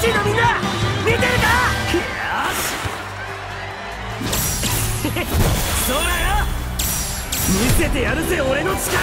チーのみんな見てるか？よ しそらよ。見せてやるぜ俺の力。